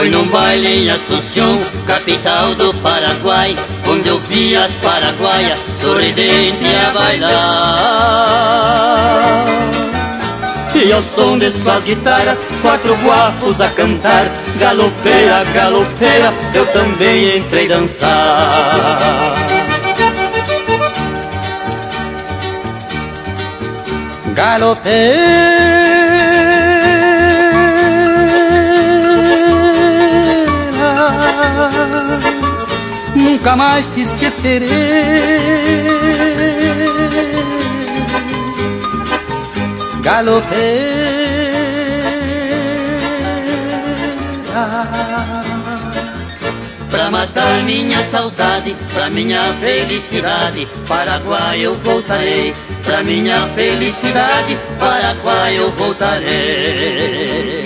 Foi num baile em Assunção, capital do Paraguai Onde eu vi as paraguaias sorridente a bailar. E ao som de suas guitarras, quatro guapos a cantar Galopeira, galopeira, eu também entrei dançar. Galopeira Nunca mais te esquecerei. Galopeira. Pra matar minha saudade, pra minha felicidade Paraguai eu voltarei. Pra minha felicidade, Paraguai eu voltarei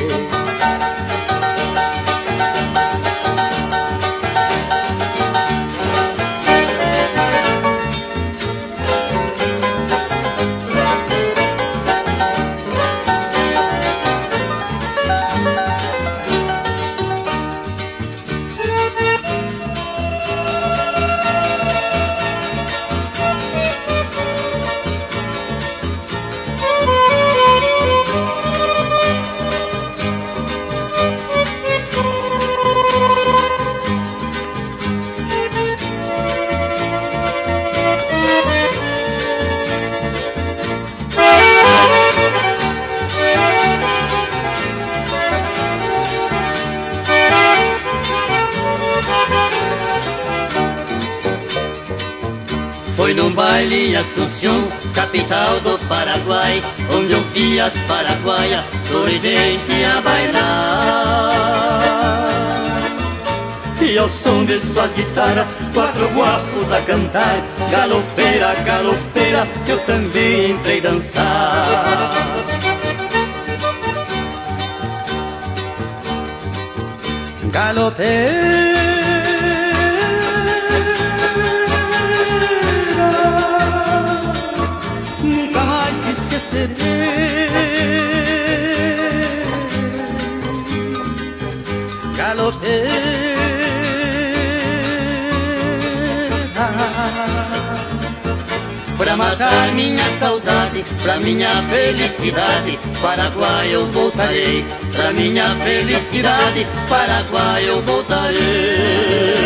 Foi num baile em Assunção, capital do Paraguai Onde eu vi as paraguaias sorridente a bailar. E ao som de suas guitarras, quatro guapos a cantar Galopeira, galopeira, eu também entrei dançar. Galopeira Nunca mais te esquecerei. Galopeira Pra matar minha saudade, pra minha felicidade Paraguai eu voltarei. Pra minha felicidade, Paraguai eu voltarei